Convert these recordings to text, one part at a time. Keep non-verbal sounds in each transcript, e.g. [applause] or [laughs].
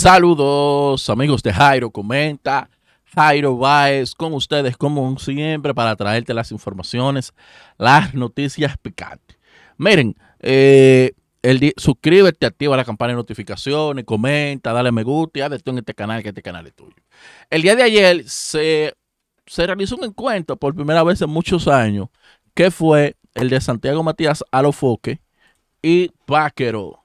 Saludos amigos de Jairo Comenta, Jairo Baez con ustedes como siempre para traerte las informaciones, las noticias picantes. Miren, eh, el suscríbete, activa la campana de notificaciones, comenta, dale me gusta y haz esto en este canal que este canal es tuyo. El día de ayer se, se realizó un encuentro por primera vez en muchos años que fue el de Santiago Matías Alofoque y Páquero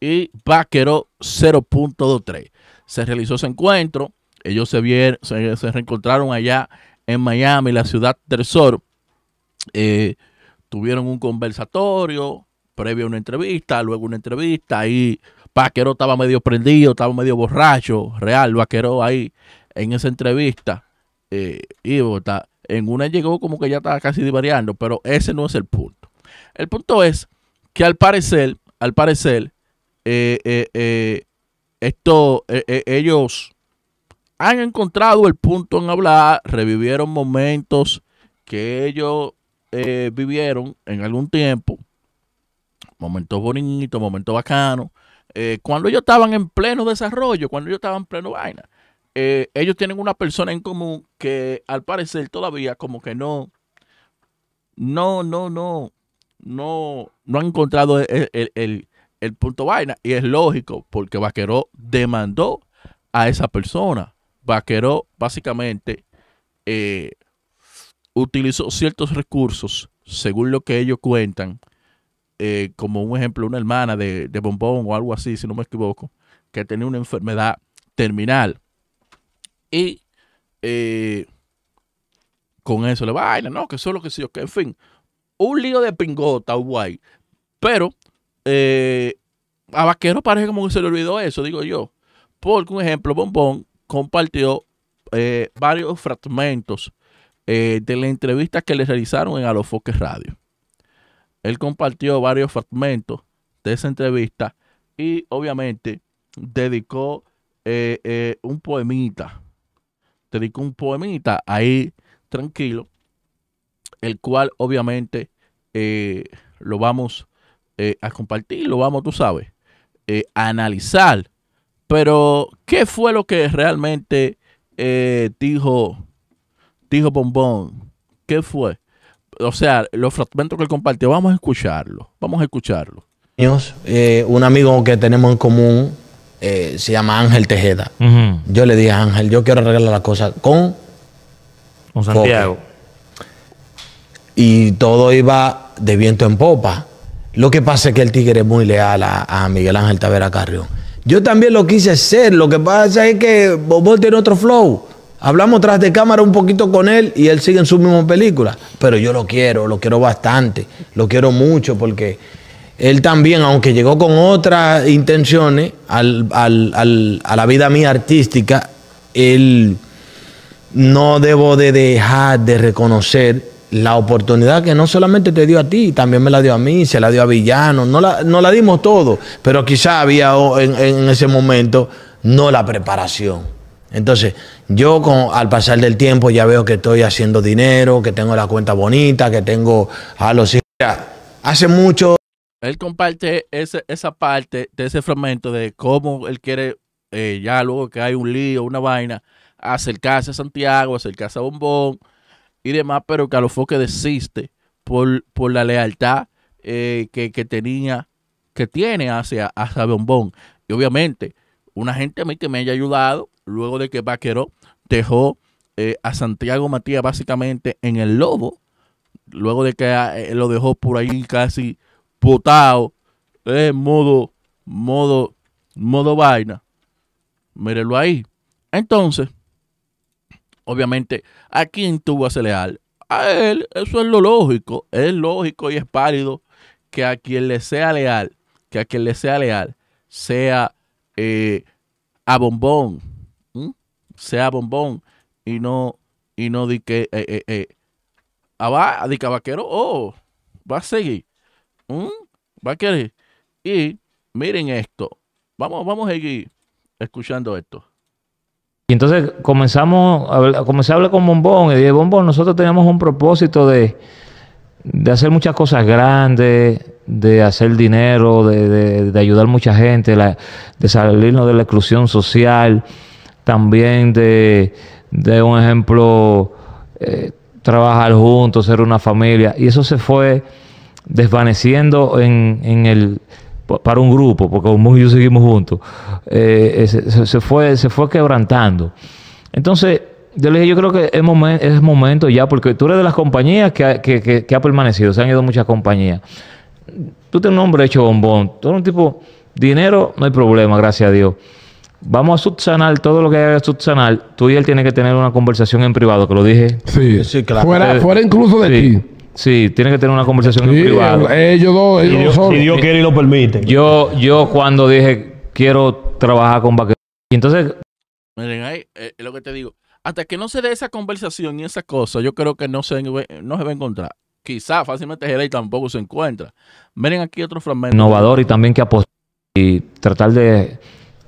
y Vaquero 0.23. Se realizó ese encuentro. Ellos se, vieron, se, reencontraron allá en Miami, la ciudad del sur. Eh, tuvieron un conversatorio previo a una entrevista, luego una entrevista. Ahí Vaquero estaba medio prendido, estaba medio borracho. Real, Vaquero ahí en esa entrevista. Eh, y en una llegó como que ya estaba casi divariando, pero ese no es el punto. El punto es que al parecer, al parecer, eh, eh, eh, esto, ellos han encontrado el punto en hablar, revivieron momentos que ellos vivieron en algún tiempo, momentos bonitos, momentos bacanos, cuando ellos estaban en pleno desarrollo, cuando ellos estaban en pleno vaina. ellos tienen una persona en común que al parecer todavía como que no, no, no, no, no, no han encontrado el, el punto vaina. Y es lógico, porque Vaqueró demandó a esa persona. Vaqueró básicamente eh, utilizó ciertos recursos, según lo que ellos cuentan, eh, como un ejemplo, una hermana de, bombón o algo así, si no me equivoco, que tenía una enfermedad terminal. Y eh, con eso le vaina, no, que eso es lo que sí, que en fin, un lío de pingota, guay. Pero eh, a Vaquero parece como que se le olvidó eso, digo yo. Porque, un ejemplo, Bombón compartió eh, varios fragmentos eh, de la entrevista que le realizaron en Alofoque Radio. Él compartió varios fragmentos de esa entrevista y obviamente dedicó un poemita. Dedicó un poemita ahí tranquilo, el cual obviamente lo vamos eh, a compartirlo, vamos, tú sabes, eh, a analizar. Pero, ¿qué fue lo que realmente eh, dijo, dijo Bombón? ¿Qué fue? O sea, los fragmentos que él compartió, vamos a escucharlo, vamos a escucharlo. un amigo que tenemos en común se llama Ángel Tejeda. Yo le dije a Ángel, yo quiero arreglar la cosa con, con Santiago. Y todo iba de viento en popa. Lo que pasa es que el Tigre es muy leal a, Miguel Ángel Tavera Carrión. Yo también lo quise ser. Lo que pasa es que Bobo tiene otro flow. Hablamos tras de cámara un poquito con él y él sigue en su misma película. Pero yo lo quiero, lo quiero bastante. Lo quiero mucho porque él también, aunque llegó con otras intenciones a la vida mía artística, él no debo de dejar de reconocer la oportunidad que no solamente te dio a ti, también me la dio a mí, se la dio a Villano, no la, no la dimos todo, pero quizá había en, ese momento no la preparación. Entonces, yo con, al pasar del tiempo ya veo que estoy haciendo dinero, que tengo la cuenta bonita, que tengo a los hijos. Hace mucho... Él comparte esa parte de ese fragmento de cómo él quiere, eh, ya luego que hay un lío, una vaina, acercarse a Santiago, acercarse a Bombón, y demás, pero que a que desiste por, por la lealtad eh, que, tenía, que tiene hacia, hacia Bombón. Y obviamente, una gente a mí que me haya ayudado, luego de que Vaquero dejó eh, a Santiago Matías básicamente en el lobo, luego de que eh, lo dejó por ahí casi botado, en modo, modo, modo vaina. Mírenlo ahí. Entonces, obviamente, ¿a quién tú vas a leal? A él, eso es lo lógico, es lógico y es pálido que a quien le sea leal, que a quien le sea leal, sea eh, a bombón, sea bombón y no, y no di que, eh, eh, eh a va, a di que vaquero, oh, va a seguir, va a querer. Y miren esto, vamos, vamos a seguir escuchando esto. Y entonces comenzamos a, comencé a hablar con Bombón y dije, Bombón, nosotros teníamos un propósito de, hacer muchas cosas grandes, de hacer dinero, de, de, de ayudar mucha gente, de salirnos de la exclusión social, también de, de un ejemplo, eh, trabajar juntos, ser una familia. Y eso se fue desvaneciendo en, en el para un grupo, porque como y yo seguimos juntos, eh, eh, se, fue, se fue quebrantando. Entonces, yo le dije, yo creo que es, momen- es momento ya, porque tú eres de las compañías que ha, que, que- que ha permanecido, se han ido muchas compañías. Tú tienes un hombre hecho bombón, tú eres un tipo, dinero, no hay problema, gracias a Dios. Vamos a subsanar todo lo que haya que subsanar. Tú y él tienen que tener una conversación en privado, que lo dije. Sí, Sí, claro. Fuera, Eh, fuera incluso de Sí, ti. Sí, tienen que tener una conversación Sí, en privado. ellos dos, Si ellos Dios, solos. si Dios quiere y lo permite. Yo, yo cuando dije quiero trabajar con vaqueros, y entonces Miren, ahí, eh, lo que te digo, hasta que no se dé esa conversación y esa cosa, yo creo que no se, no se va a encontrar. Quizá fácilmente Jerez tampoco se encuentra. Miren aquí otro fragmento. innovador y también que apostar y tratar de,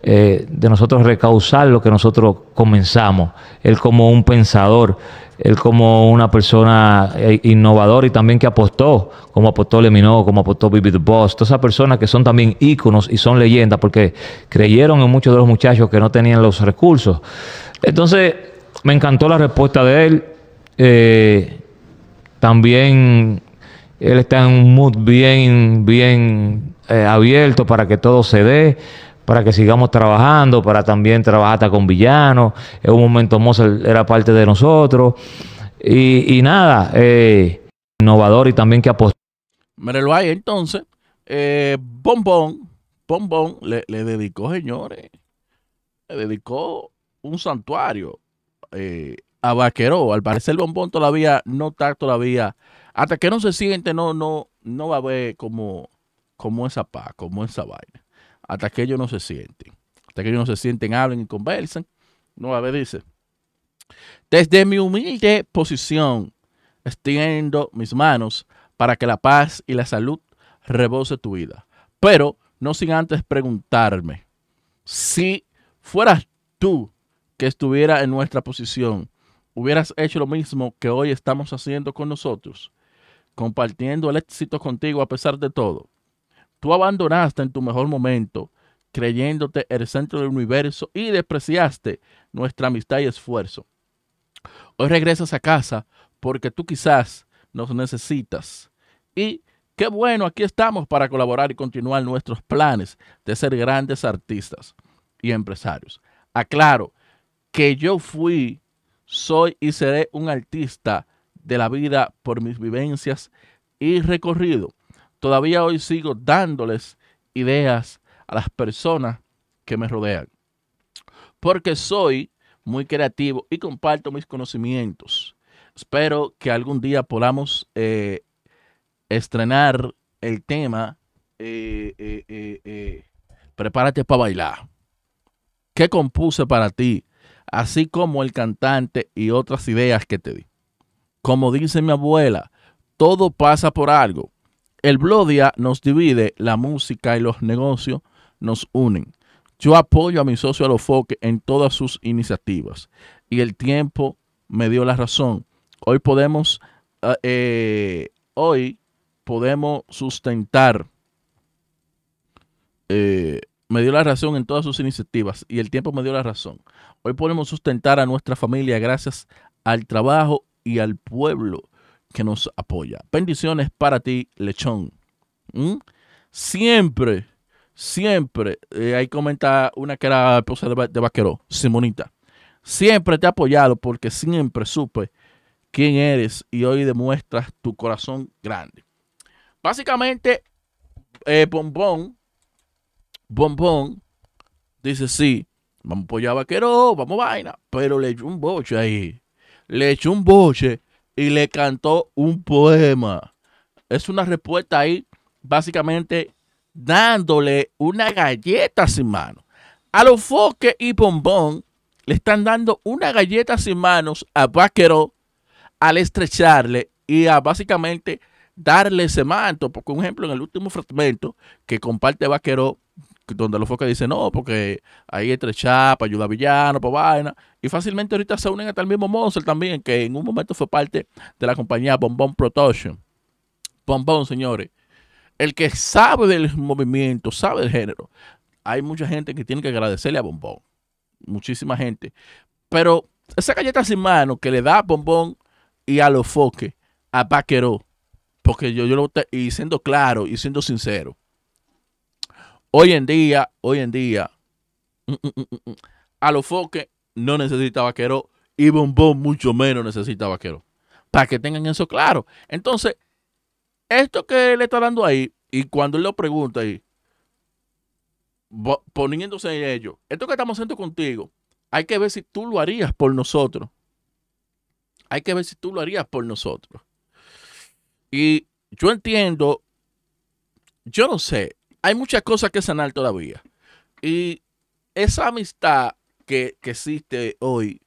eh, de nosotros recausar lo que nosotros comenzamos. Él como un pensador, él como una persona eh, innovadora y también que apostó, como apostó Lemino, como apostó Bibi the Boss, todas esas personas que son también íconos y son leyendas porque creyeron en muchos de los muchachos que no tenían los recursos. Entonces, me encantó la respuesta de él. Eh, también él está en un mood bien, bien eh, abierto para que todo se dé, para que sigamos trabajando, para también trabajar hasta con villanos. En un momento Mozart era parte de nosotros. Y, nada, eh, innovador y también que apostó. Míralo ahí, entonces, eh, Bombón, Bombón le, dedicó, señores, le dedicó un santuario eh, a Vaqueró. Al parecer, Bombón todavía no está todavía, hasta que no se siente, no, no, no va a ver como, como esa paz, como esa vaina. Hasta que ellos no se sienten. Hasta que ellos no se sienten, hablen y conversen. No a dice. Desde mi humilde posición, extiendo mis manos para que la paz y la salud rebose tu vida. Pero no sin antes preguntarme, si fueras tú que estuviera en nuestra posición, hubieras hecho lo mismo que hoy estamos haciendo con nosotros, compartiendo el éxito contigo a pesar de todo. Tú abandonaste en tu mejor momento, creyéndote el centro del universo y despreciaste nuestra amistad y esfuerzo. Hoy regresas a casa porque tú quizás nos necesitas. Y qué bueno, aquí estamos para colaborar y continuar nuestros planes de ser grandes artistas y empresarios. Aclaro que yo fui, soy y seré un artista de la vida por mis vivencias y recorrido. Todavía hoy sigo dándoles ideas a las personas que me rodean. Porque soy muy creativo y comparto mis conocimientos. Espero que algún día podamos eh, estrenar el tema. eh, eh, prepárate para bailar. ¿Qué compuse para ti? Así como el cantante y otras ideas que te di. Como dice mi abuela, todo pasa por algo. El Blodia nos divide, la música y los negocios nos unen. Yo apoyo a mi socio Alofoque en todas sus iniciativas y el tiempo me dio la razón. Hoy podemos, eh, eh, hoy podemos sustentar, eh, me dio la razón en todas sus iniciativas y el tiempo me dio la razón. Hoy podemos sustentar a nuestra familia gracias al trabajo y al pueblo que nos apoya. Bendiciones para ti, lechón. ¿Mm? Siempre, siempre, eh, ahí comenta una que era de, de Vaquero, Simonita. Siempre te he apoyado porque siempre supe quién eres y hoy demuestras tu corazón grande. Básicamente, eh, Bombón, Bombón, dice sí, vamos a apoyar a Vaquero, vamos vaina, pero le echó un boche ahí. Le echó un boche y le cantó un poema. Es una respuesta ahí, básicamente dándole una galleta sin mano. A los foques y bombón le están dando una galleta sin manos a Vaquero al estrecharle y a básicamente darle ese manto. Por ejemplo, en el último fragmento que comparte Vaquero, donde los foques dicen no, porque ahí estrechar para ayudar a villano, para vaina. Y fácilmente ahorita se unen hasta el mismo Monster también, que en un momento fue parte de la compañía Bombón Production. Bombón, señores. el que sabe del movimiento, sabe del género, hay mucha gente que tiene que agradecerle a Bombón. Muchísima gente. Pero esa galleta sin mano que le da a Bombón y a los foques, a Vaquero, porque yo, yo lo y siendo claro y siendo sincero, hoy en día, hoy en día, mm, mm, mm, a los foques no necesita Vaquero y Bombón mucho menos necesita Vaquero. Para que tengan eso claro. Entonces, esto que le está dando ahí, y cuando él lo pregunta ahí, poniéndose en ello, esto que estamos haciendo contigo, hay que ver si tú lo harías por nosotros. Hay que ver si tú lo harías por nosotros. Y yo entiendo, yo no sé, hay muchas cosas que sanar todavía. Y esa amistad que, que existe hoy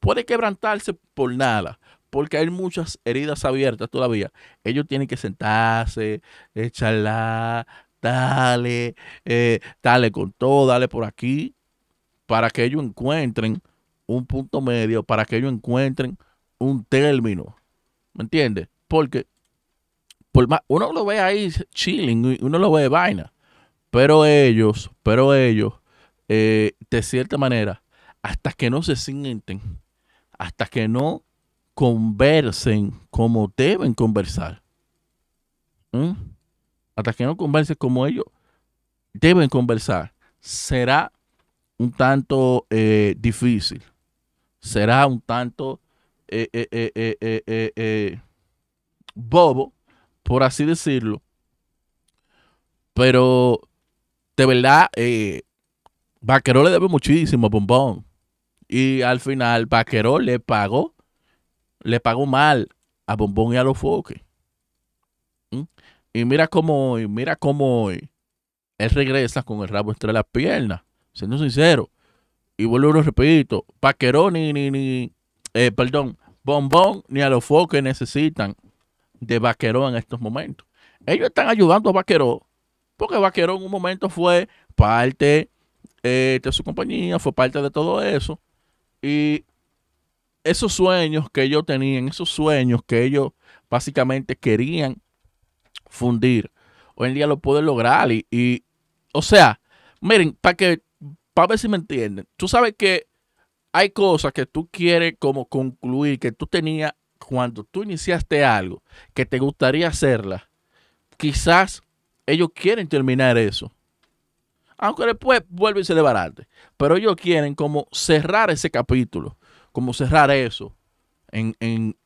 puede quebrantarse por nada porque hay muchas heridas abiertas todavía. Ellos tienen que sentarse, echarla, dale, eh, dale con todo, dale por aquí, para que ellos encuentren un punto medio, para que ellos encuentren un término. ¿Me entiendes? Porque por uno lo ve ahí chilling, uno lo ve de vaina, pero ellos, pero ellos, eh, de cierta manera, hasta que no se sienten, hasta que no conversen como deben conversar. Hasta que no conversen como ellos deben conversar, será un tanto eh, difícil. Será un tanto eh, bobo, por así decirlo. Pero de verdad, Vaqueró le debe muchísimo a Bombón. Y al final, Vaqueró le pagó le pagó mal a Bombón y a los foques. ¿Mm? Y mira cómo hoy, mira cómo hoy él regresa con el rabo entre las piernas, siendo sincero. Y vuelvo y lo repito, Paquerón ni, ni, ni eh, perdón, Bombón ni a los foques necesitan de Vaqueró en estos momentos. Ellos están ayudando a Vaqueró, porque Vaqueró en un momento fue parte eh, de su compañía, fue parte de todo eso. Y esos sueños que ellos tenían, esos sueños que ellos básicamente querían fundir, hoy en día lo pueden lograr. Y, o sea, miren, para que, para ver si me entienden, tú sabes que hay cosas que tú quieres como concluir, que tú tenías cuando tú iniciaste algo, que te gustaría hacerla. Quizás ellos quieren terminar eso. Aunque después vuelve y se. Pero ellos quieren como cerrar ese capítulo como cerrar eso en, en,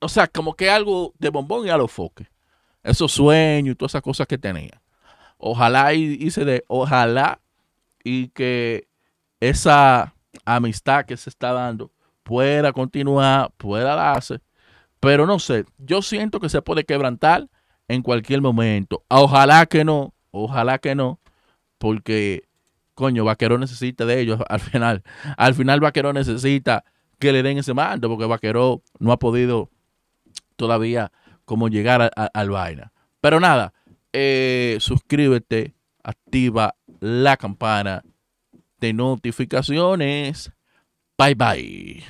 o sea, como que algo de bombón y a los foques. Esos sueños y todas esas cosas que tenía. Ojalá y, se de, ojalá y que esa amistad que se está dando pueda continuar, pueda darse. Pero no sé, yo siento que se puede quebrantar en cualquier momento. Ojalá que no, ojalá que no, porque coño, Vaquero necesita de ellos [laughs] al final. Al final Vaquero necesita que le den ese mando, porque Vaquero no ha podido todavía como llegar al vaina. Pero nada, eh, suscríbete, activa la campana de notificaciones. Bye bye.